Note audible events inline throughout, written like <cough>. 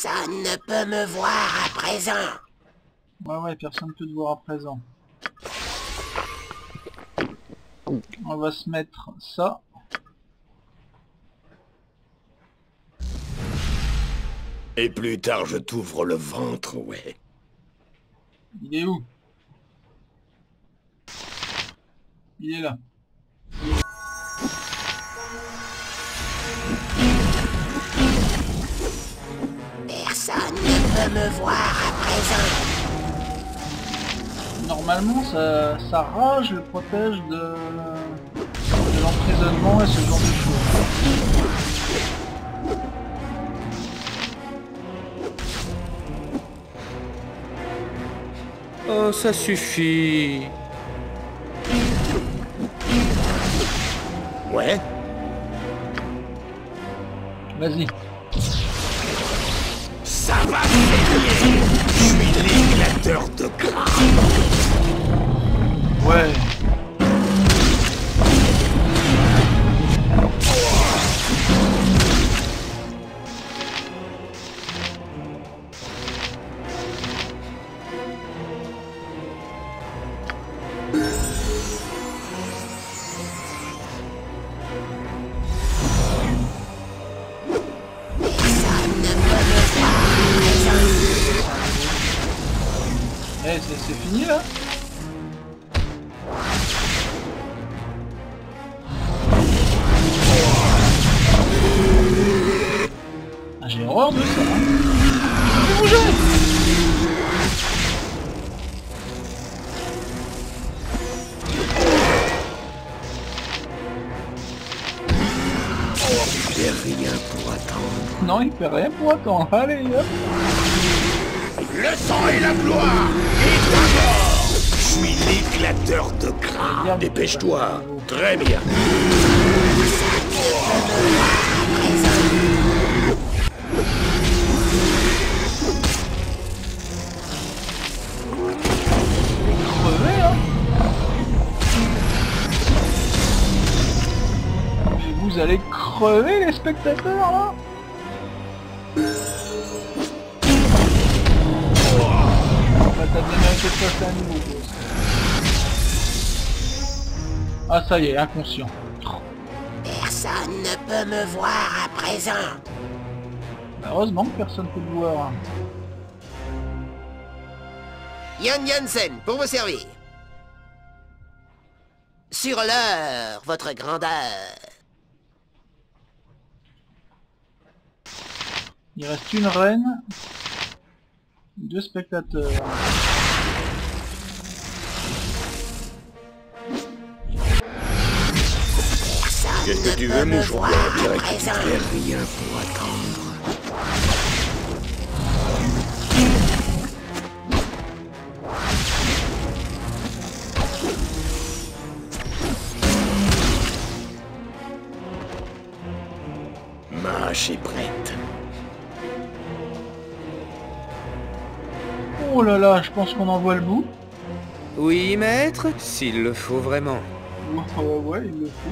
Personne ne peut me voir à présent. Ouais, ouais, personne ne peut te voir à présent. On va se mettre ça. Et plus tard, je t'ouvre le ventre, ouais. Il est où? Il est là. Me voir à présent. Normalement, sa, sa rage le protège de, de l'emprisonnement et ce genre de choses. Oh, ça suffit. Ouais Vas-y. Saigner Je suis l'éclateur de crâne Ouais. Horreur de ça. hein. Bouger J'ai rien pour attendre. Non, il fait rien pour attendre. Allez, hop. Le sang et la gloire Et d'abord Je suis l'éclateur de crâne Dépêche-toi Très bien crever les spectateurs là. Ah ça y est, inconscient. Personne ne peut me voir à présent. Heureusement que personne peut le voir. Yann Jansen, pour vous servir. Sur l'heure, votre grandeur. Il reste une reine, deux spectateurs. Qu'est-ce que tu veux, mouchoir rien pour attendre. Là je pense qu'on en voit le bout. Oui, maître, s'il le faut vraiment. Ouais, ouais, ouais, il le faut.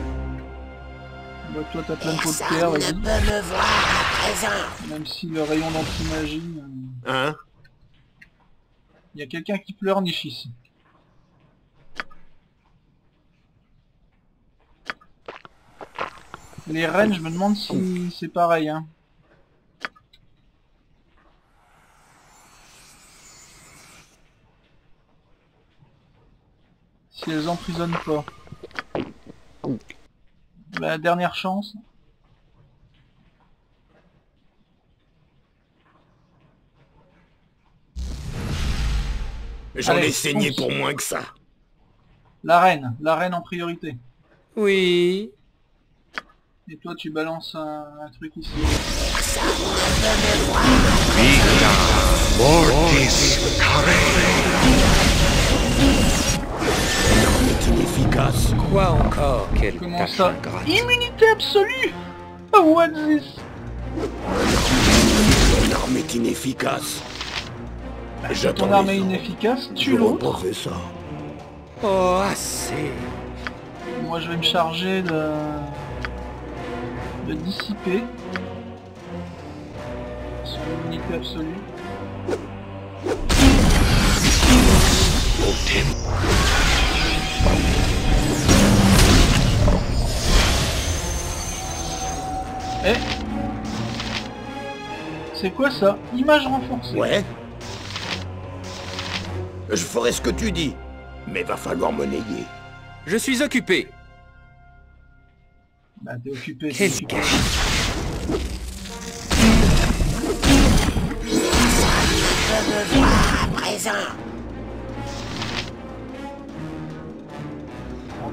Bah toi t'as plein de pots de pierre, vas-y. me voir à présent. Même si le rayon d'anti-magie... euh, Hein? Il y a quelqu'un qui pleurniche ici. Les reines, je me demande si c'est pareil. Hein. Si elles emprisonnent pas. La dernière chance. J'en ai saigné pour moins que ça. La reine, la reine en priorité. Oui. Et toi tu balances un, un truc ici. Est inefficace. Quoi encore Quelle Comment ça ingrate. Immunité absolue Oh, What's this Mon arme est inefficace. J'attends Ton arme les est inefficace, tue J'aurais l'autre. ça. Oh, assez. Moi je vais me charger de... de dissiper. Son Unité absolue. Eh C'est quoi ça Image renforcée. Ouais Je ferai ce que tu dis, mais va falloir monnayer. Je suis occupé. Bah t'es occupé. Quel occupé. Peut me voir à présent.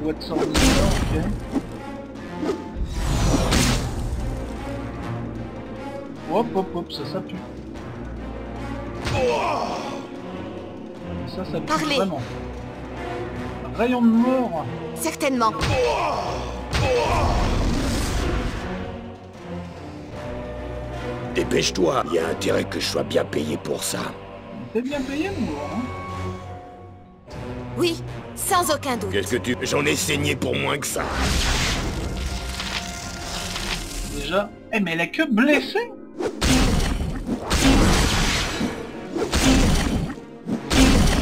On doit te sortir, ok. Hop hop hop, ça ça pue. Ça ça pue Parlez. vraiment. Rayon de mort Certainement. Dépêche-toi, il y a intérêt que je sois bien payé pour ça. T'es bien payé gars, hein Oui, sans aucun doute. Qu'est-ce que tu... J'en ai saigné pour moins que ça. Déjà. Eh mais elle a que blessé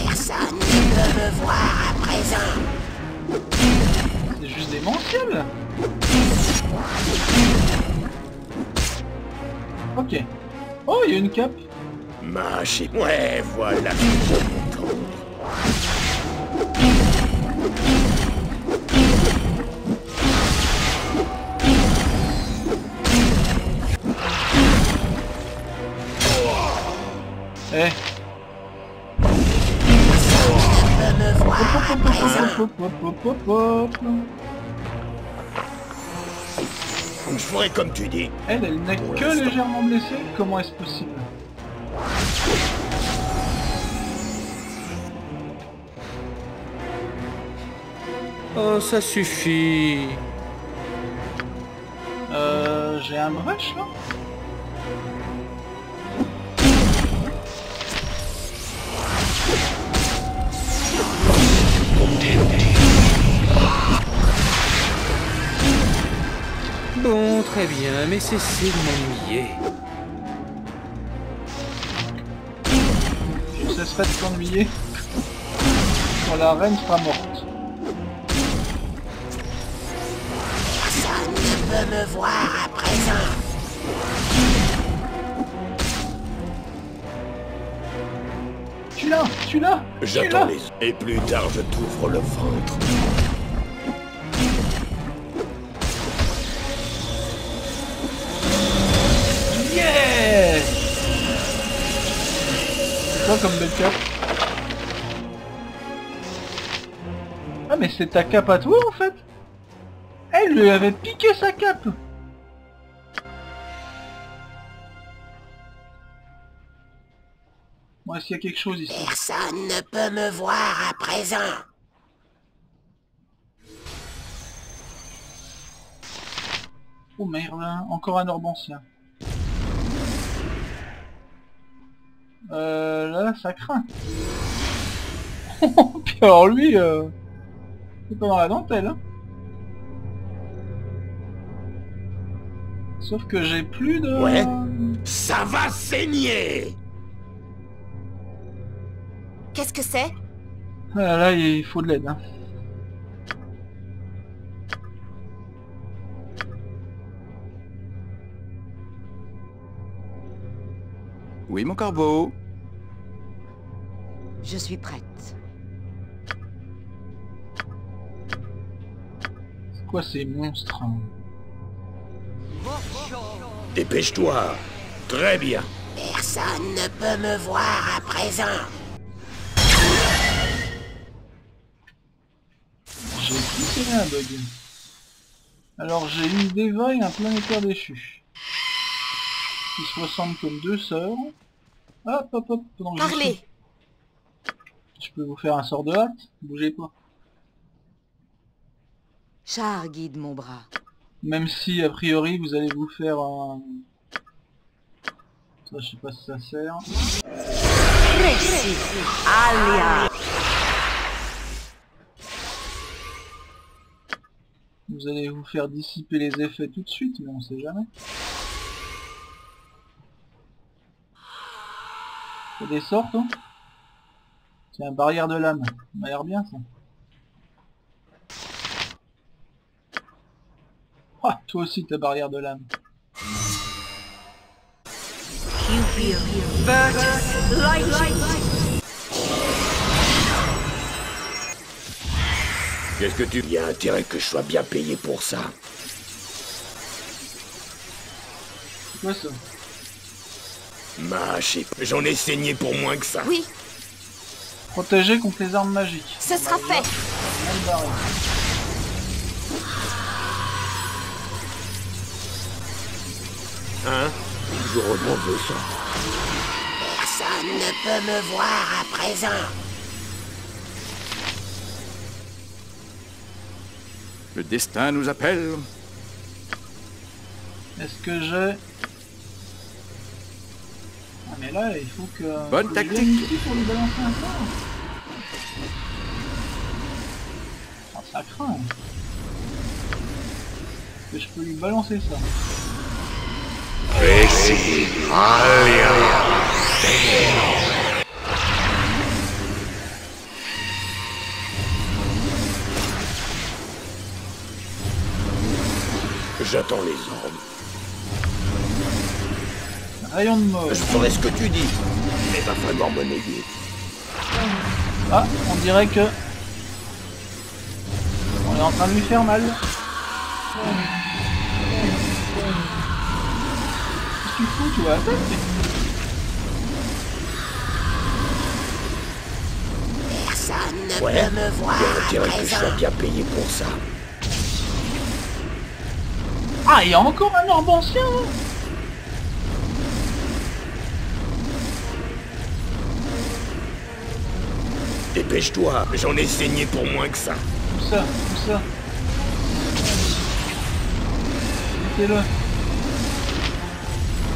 Personne ne peut me voir à présent. C'est juste démentiel Ok. Oh, il y a une cape. Mâche Ouais, voilà je. Eh. Je ferai comme tu dis. Elle, elle n'est que légèrement blessée Comment est-ce possible? Oh, ça suffit. Euh... J'ai un brush là Bon, très bien, mais cessez de m'ennuyer. Je cesserai de t'ennuyer. Quand la reine sera morte. Me voir à présent. Tu l'as Tu l'as Tu J'attends les... Et plus tard, je t'ouvre le ventre. Yes. C'est quoi comme belle cape Ah mais c'est ta cape à toi en fait Elle lui avait piqué sa cape Bon, est-ce qu'il y a quelque chose ici? Personne ne peut me voir à présent. Oh merde, encore un orbancien. Euh, là, ça craint. <laughs> Puis alors lui, euh, c'est pas dans la dentelle. Hein. Sauf que j'ai plus de... Ouais. Ça va saigner Qu'est-ce que c'est? Ah là, là, il faut de l'aide. Hein. Oui, mon corbeau. Je suis prête. C'est quoi ces monstres hein? Dépêche-toi. Très bien. Personne ne peut me voir à présent. J'ai poussé un bug. Alors j'ai une Deva et un planétaire déchu. Qui se ressemblent comme deux sœurs. Hop hop hop, pendant que Parlez suis. Je peux vous faire un sort de hâte Bougez pas. Char guide mon bras. Même si a priori vous allez vous faire un... Ça je sais pas si ça sert. Vous allez vous faire dissiper les effets tout de suite, mais on sait jamais. C'est des sorts, toi C'est un barrière de lame. Ça m'a l'air bien, ça. <laughs> Ah, toi aussi, ta barrière de lame. Qu'est-ce que tu... Il y a intérêt que je sois bien payé pour ça. Quoi ça Ma chip, j'en ai saigné pour moins que ça. Oui, Protégé contre les armes magiques. ce sera fait. Hein? Je remonte ça. Personne ne peut me voir à présent. Le destin nous appelle. Est-ce que j'ai... Ah mais là, il faut que... Bonne faut que je tactique. pour lui balancer un sort. Ah, ça craint. Est-ce que je peux lui balancer ça? J'attends les ordres. Rayon de mort. Je ferai ce que tu dis. Mais va falloir monnayer. Ah, on dirait que... On est en train de lui faire mal. Que tu attaquer Personne ne Ouais. peut me voir Il y a à intérêt que je sois bien payé pour ça. Ah, il y a encore un orbe ancien hein Dépêche-toi, j'en ai saigné pour moins que ça. Où ça Où ça? Mettez-le.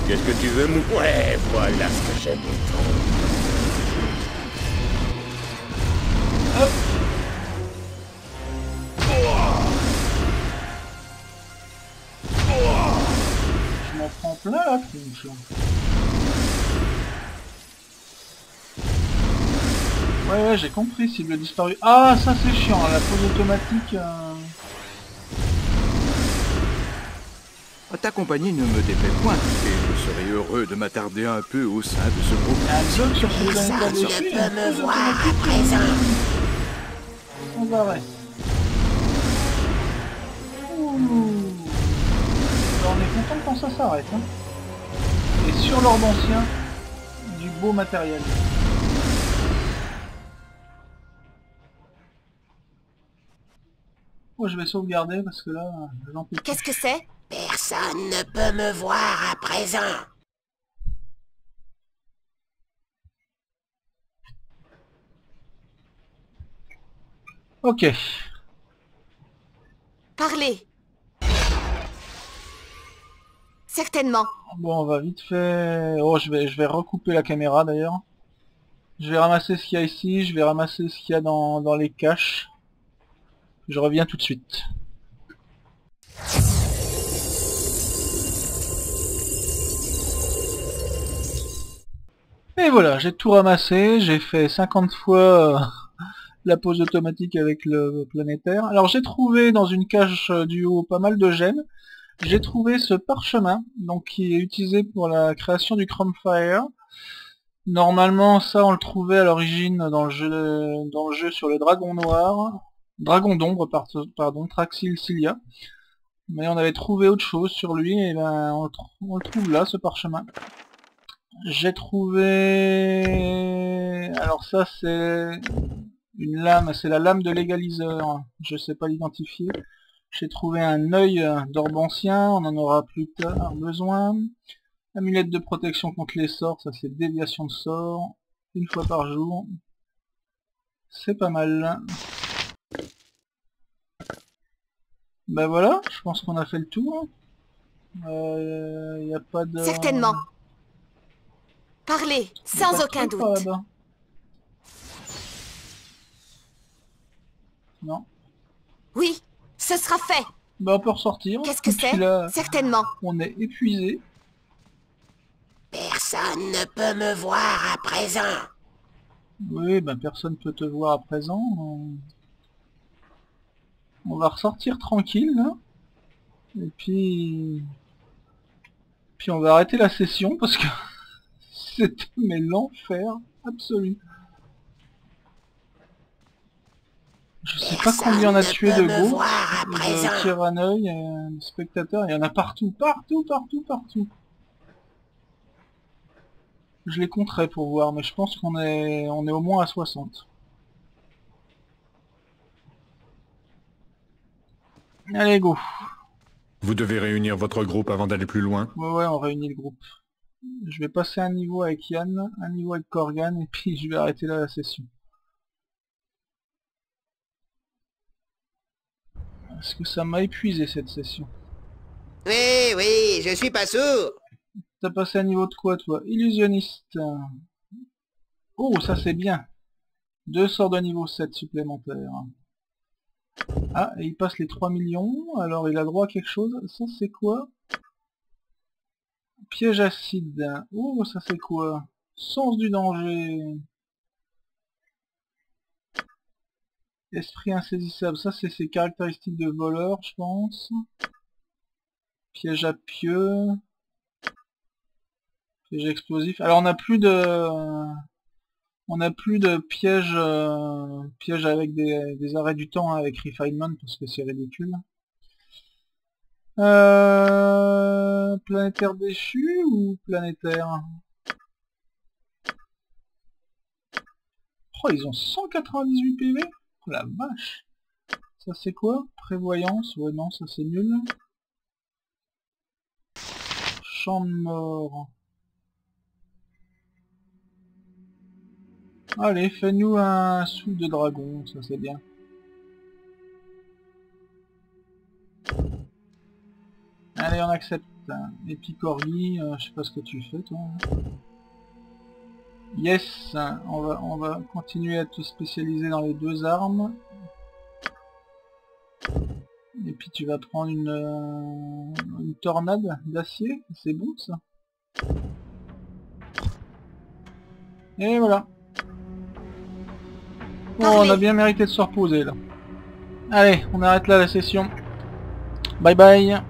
Qu'est-ce que tu veux, mou Ouais, voilà ce que j'aime. Hop Je m'en prends plein la tronche. là. Ouais ouais j'ai compris, cible disparue. Ah ça c'est chiant, la pause automatique. euh, Ta compagnie ne me déplaît point, et je serais heureux de m'attarder un peu au sein de ce groupe. Il y a un bug sur ce planète Personne là-dessus, ne peut me voir à présent. Arrêt. Ouh. Alors, on est content quand ça s'arrête. Hein. Et sur l'orbe ancien, du beau matériel. Moi je vais sauvegarder parce que là, j'en peux plus. Qu'est-ce que c'est? Personne ne peut me voir à présent. Ok. Parlez. Certainement. Bon, on va vite fait... Oh, je vais, je vais recouper la caméra d'ailleurs. Je vais ramasser ce qu'il y a ici, je vais ramasser ce qu'il y a dans, dans les caches. Je reviens tout de suite. Et voilà, j'ai tout ramassé, j'ai fait 50 fois euh, <laughs> la pause automatique avec le planétaire. Alors j'ai trouvé dans une cache euh, du haut pas mal de gemmes. J'ai trouvé ce parchemin, donc qui est utilisé pour la création du Chromefire. Normalement, ça, on le trouvait à l'origine dans le jeu, sur le Dragon Noir, Dragon d'ombre, par- pardon, Traxil Cilia. Mais on avait trouvé autre chose sur lui, et ben on le trouve là, ce parchemin. J'ai trouvé... Alors ça, c'est une lame, c'est la lame de l'égaliseur. Je sais pas l'identifier. J'ai trouvé un œil d'orbe ancien, on en aura plus tard besoin. Amulette de protection contre les sorts, ça c'est déviation de sort, une fois par jour. C'est pas mal. Bah voilà, je pense qu'on a fait le tour. Euh, y a pas de... Certainement. Parlez, sans de aucun doute. là-bas. Non. Oui, ce sera fait. Bah on peut ressortir. Qu'est-ce que c'est là, Certainement. on est épuisé. Personne ne peut me voir à présent. Oui, ben personne peut te voir à présent. On- On va ressortir tranquille, là. Et puis... Puis on va arrêter la session, parce que... C'était mais l'enfer absolu. Je sais pas combien on a tué de gros, de présent. tir à l'œil, euh, de spectateurs, il y en a partout, partout, partout, partout. Je les compterai pour voir, mais je pense qu'on est on est au moins à 60. Allez, go. Vous devez réunir votre groupe avant d'aller plus loin. Ouais, ouais, on réunit le groupe. Je vais passer un niveau avec Yann, un niveau avec Corgan, et puis je vais arrêter là la session. Parce que ça m'a épuisé cette session? Oui, oui, je suis pas sourd. T'as passé un niveau de quoi, toi? Illusionniste. Oh, ça c'est bien. Deux sorts de niveau 7 supplémentaires. Ah, et il passe les 3 millions, alors il a droit à quelque chose? Ça c'est quoi? Piège acide. Oh, ça c'est quoi? Sens du danger. Esprit insaisissable. Ça c'est ses caractéristiques de voleur, je pense. Piège à pieux. Piège explosif. Alors on n'a plus de... On n'a plus de pièges euh, pièges avec des, des arrêts du temps hein, avec Refinement parce que c'est ridicule. Euh, planétaire déchu ou planétaire? Oh, ils ont 198 PV Oh la vache Ça c'est quoi? Prévoyance? Ouais non, ça c'est nul. Champ de mort. Allez, fais-nous un souffle de dragon, ça c'est bien. Allez, on accepte. Et puis Corgi, euh, je sais pas ce que tu fais toi. Yes, on va, on va continuer à te spécialiser dans les deux armes. Et puis tu vas prendre une, euh, une tornade d'acier, c'est bon ça. Et voilà. Bon, on a bien mérité de se reposer là. Allez, on arrête là la session. Bye bye.